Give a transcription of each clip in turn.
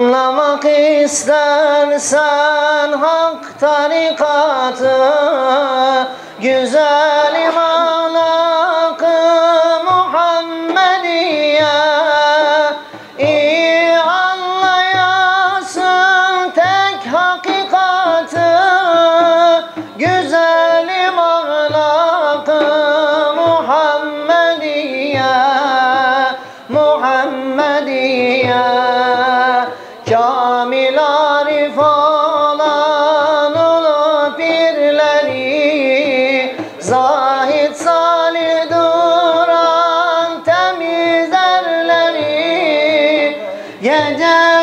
Anlamak istersen hak tarikatı Güzelim arif olan ulu pirleri Zahid salih duran temiz erleri Gece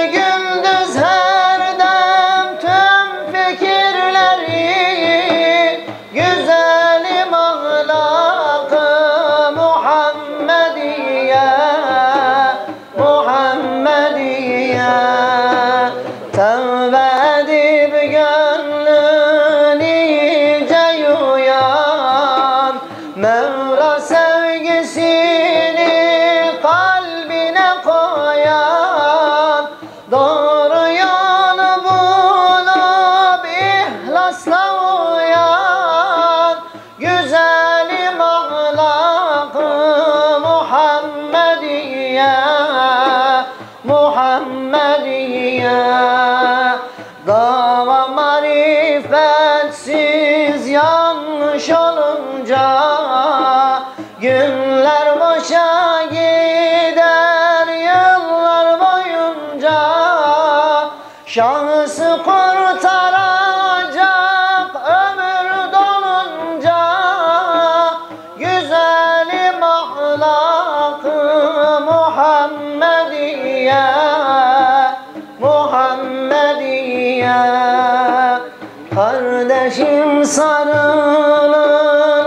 ihlasla uyan Güzelim ahlakı Muhammediye Muhammediye. Dava marifetsiz yanlış olunca Günler boşa gider yıllar boyunca. Şahsı kurtaracak Kardeşim sarılın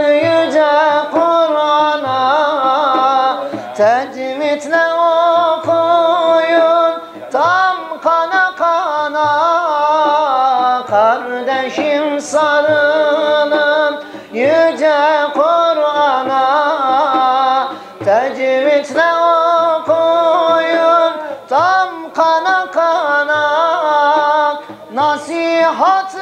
yüce Kur'an'a Tecvidle okuyun tam kana kana. Kardeşim sarılın yüce Kur'an'a Tecvidle okuyun tam kana kana. Nasihatım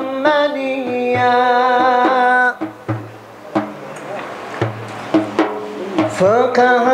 Muhammediye Fıkıh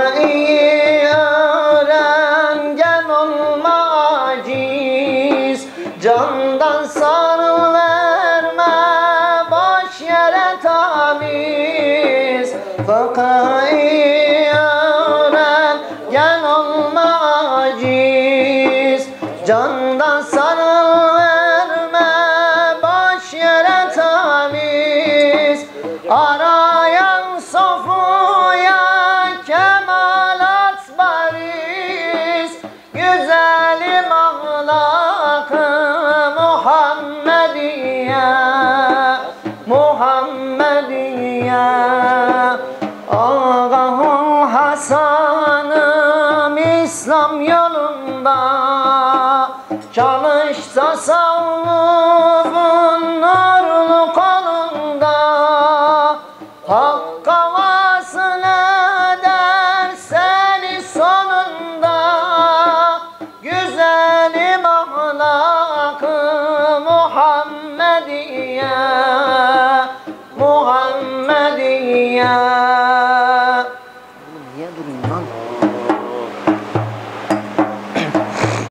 Muhammediye Ağahım Hasan'ım İslam yolunda. Çalış tasavvufun nurlu kolunda. Hakka vasıl eder seni sonunda. Güzelim ahlakı